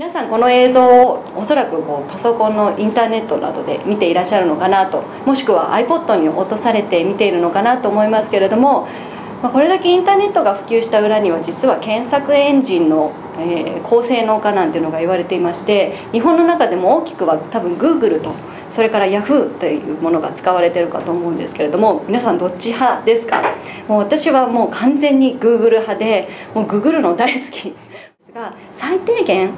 皆さんこの映像をおそらくこうパソコンのインターネットなどで見ていらっしゃるのかなともしくは iPod に落とされて見ているのかなと思いますけれども、ま、これだけインターネットが普及した裏には実は検索エンジンの、え、高性能化なんていうのが言われていまして日本の中でも大きくは多分 Google とそれから Yahoo というものが使われてるかと思うんですけれども皆さんどっち派ですか？もう私はもう完全に Google 派でもう Google の大好きですが最低限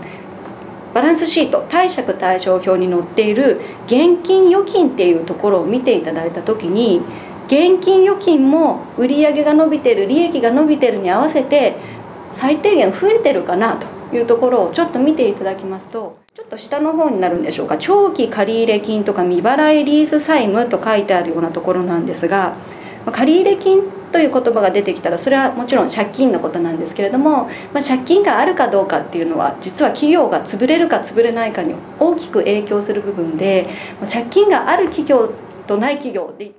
バランスシート貸借対照表に載っている現金預金っていうところを見ていただいた時に現金預金も売上が伸びてる利益が伸びてるに合わせて最低限増えてるかなというところをちょっと見ていただきますとちょっと下の方になるんでしょうか。長期借入金とか未払いリース債務と書いてあるようなところなんですが借入金ってという言葉が出てきたらそれはもちろん借金のことなんですけれども、まあ、借金があるかどうかっていうのは実は企業が潰れるか潰れないかに大きく影響する部分で借金がある企業とない企業で